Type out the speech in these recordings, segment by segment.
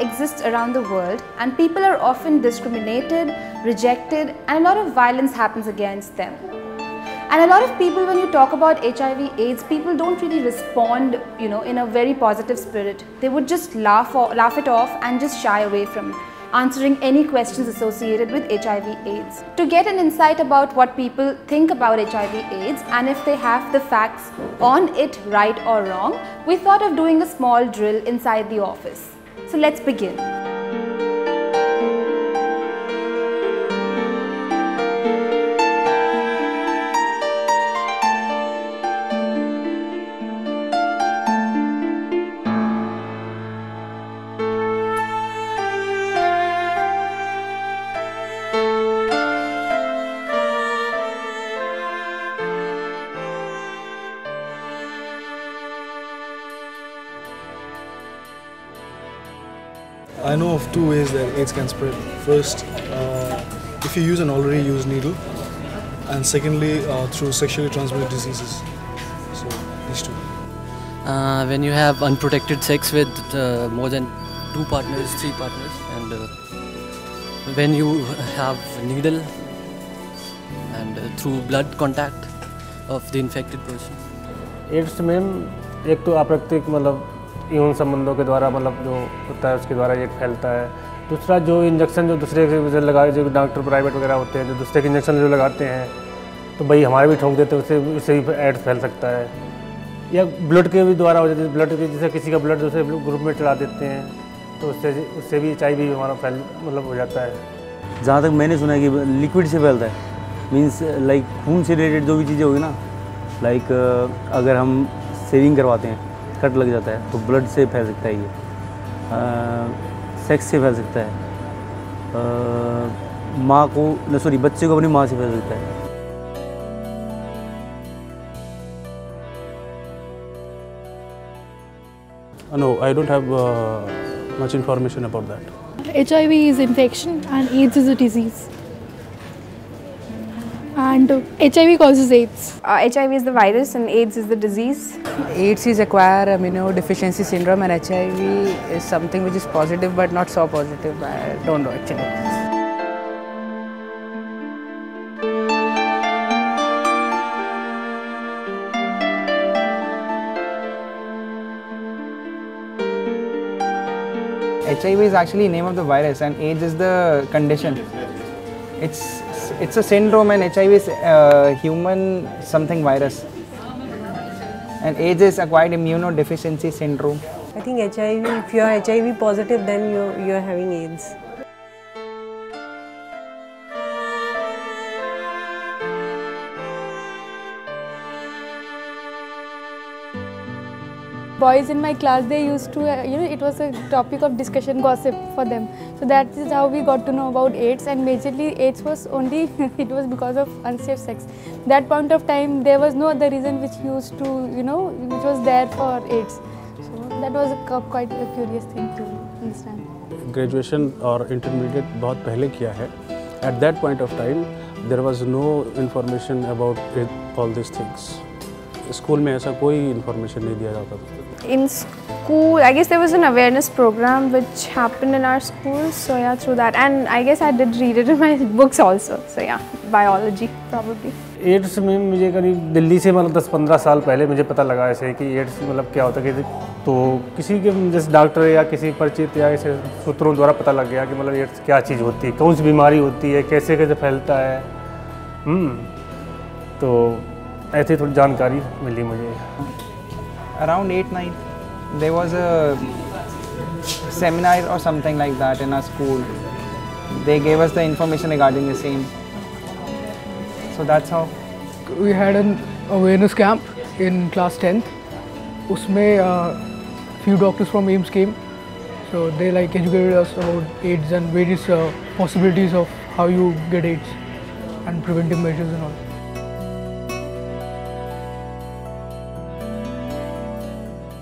exists around the world and people are often discriminated, rejected, and a lot of violence happens against them. And a lot of people, when you talk about HIV AIDS, people don't really respond, you know, in a very positive spirit. They would just laugh, or, laugh it off and just shy away from it answering any questions associated with HIV AIDS. To get an insight about what people think about HIV AIDS and if they have the facts on it right or wrong, we thought of doing a small drill inside the office. So let's begin. I know of two ways that AIDS can spread. First, uh, if you use an already used needle, and secondly, uh, through sexually transmitted diseases. So, these two. Uh, when you have unprotected sex with uh, more than two partners, three partners, and uh, when you have needle and uh, through blood contact of the infected person. Ads में एक तो अप्राकृतिक मतलब यौन संबंधों के द्वारा मतलब जो होता है उसके द्वारा ये फैलता है। दूसरा जो इंजेक्शन जो दूसरे के लगाए जो डॉक्टर प्राइवेट वगैरह होते हैं, जो दूसरे के इंजेक्शन जो लगाते हैं तो भाई हमारे भी ठोंक देते हैं उससे उससे भी एड्स फैल सकता है। या ब्लड के भी द्वारा हो जाते है ब्लड के जैसे किसी का ब्लड दूसरे ग्रुप में चढ़ा देते हैं तो उससे उससे भी एच भी हमारा फैल मतलब हो जाता है। जहाँ तक मैंने सुना है कि लिक्विड से फैलता है मीन्स लाइक खून से रिलेटेड जो भी चीज़ें होगी ना लाइक अगर हम सेविंग करवाते हैं कट लग जाता है तो ब्लड से फैल सकता है ये सेक्स से फैल सकता है माँ को न सॉरी बच्चे को अपनी माँ से फैल सकता है No, I don't have uh, much information about that. HIV is infection and AIDS is a disease. And HIV causes AIDS. Uh, HIV is the virus and AIDS is the disease. AIDS is acquired immunodeficiency syndrome and HIV is something which is positive but not so positive. I don't know actually. HIV is actually name of the virus and AIDS is the condition. It's it's a syndrome and HIV is uh, human something virus. And AIDS is acquired immunodeficiency syndrome. I think HIV, if you are HIV positive, then you you are having AIDS. Boys in my class, they used to, uh, you know, it was a topic of discussion, gossip for them. So that is how we got to know about AIDS and majorly AIDS was only, it was because of unsafe sex. That point of time, there was no other reason which used to, you know, which was there for AIDS. So that was a, quite a curious thing to understand. Graduation or intermediate बहुत पहले किया है. At that point of time, there was no information about it, all these things. School में ऐसा कोई information नहीं दिया जाता था In school, I guess there was an awareness program which happened in our school. So yeah, through that, and I guess I did read it in my books also. So yeah, biology probably. AIDS में मुझे करीब दिल्ली से मतलब दस पंद्रह साल पहले मुझे पता लगा ऐसे कि एड्स मतलब क्या होता है कि तो किसी के जैसे डॉक्टर या किसी परिचित या ऐसे सूत्रों द्वारा पता लग गया कि मतलब एड्स क्या चीज़ होती है कौन सी बीमारी होती है कैसे कैसे फैलता है तो ऐसी थोड़ी जानकारी मिली मुझे। Around eight nine there was a seminar और something like that in our school they gave the information regarding the same so that's how we had an awareness camp in class tenth उसमें few doctors from AIIMS came so they like educated about AIDS and various possibilities of how you get AIDS and preventive measures in all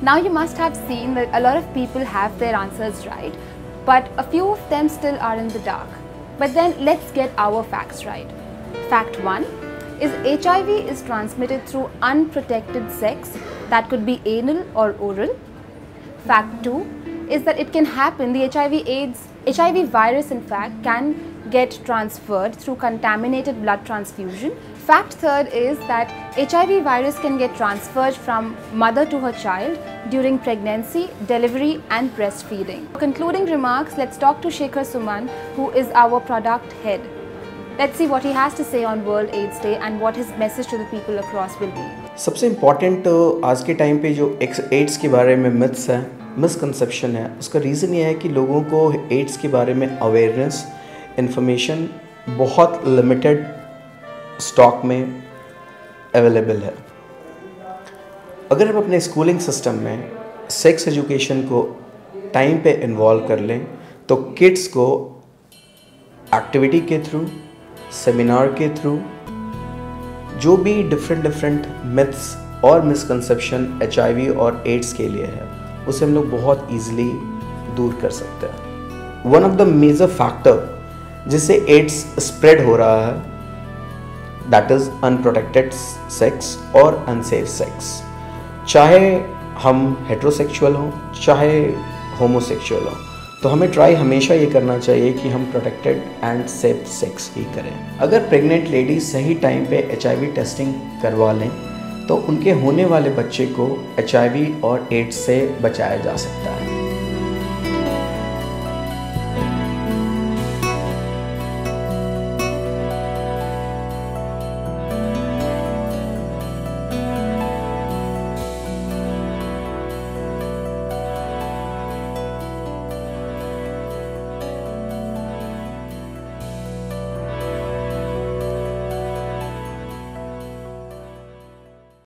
Now you must have seen that a lot of people have their answers right, but a few of them still are in the dark. But then let's get our facts right. Fact 1 is HIV is transmitted through unprotected sex that could be anal or oral. Fact 2 is that it can happen, the HIV AIDS, HIV virus in fact can get transferred through contaminated blood transfusion. Fact third is that HIV virus can get transferred from mother to her child during pregnancy, delivery and breastfeeding. Concluding remarks, let's talk to Shekhar Suman who is our product head. Let's see what he has to say on World AIDS Day and what his message to the people across will be. सबसे important आज के time पे जो ads के बारे में myths हैं misconception है उसका रीज़न ये है कि लोगों को एड्स के बारे में अवेयरनेस इन्फॉर्मेशन बहुत लिमिटेड स्टॉक में अवेलेबल है। अगर हम अपने स्कूलिंग सिस्टम में सेक्स एजुकेशन को टाइम पे इन्वॉल्व कर लें तो किड्स को एक्टिविटी के थ्रू सेमिनार के थ्रू जो भी डिफरेंट डिफरेंट मिथ्स और मिसकंसेप्शन एच और एड्स के लिए है, उसे हम लोग बहुत ईजिली दूर कर सकते हैं। One of the major factor जिससे एड्स स्प्रेड हो रहा है। दैट इज़ अनप्रोटेक्टेड सेक्स और अनसेफ सेक्स चाहे हम हेट्रोसेक्सुअल हों, चाहे होमोसेक्सुअल हों तो हमें ट्राई हमेशा ये करना चाहिए कि हम प्रोटेक्टेड एंड सेफ़ सेक्स ही करें। अगर प्रेग्नेंट लेडी सही टाइम पे एच टेस्टिंग करवा लें तो उनके होने वाले बच्चे को एचआईवी और एड्स से बचाया जा सकता है।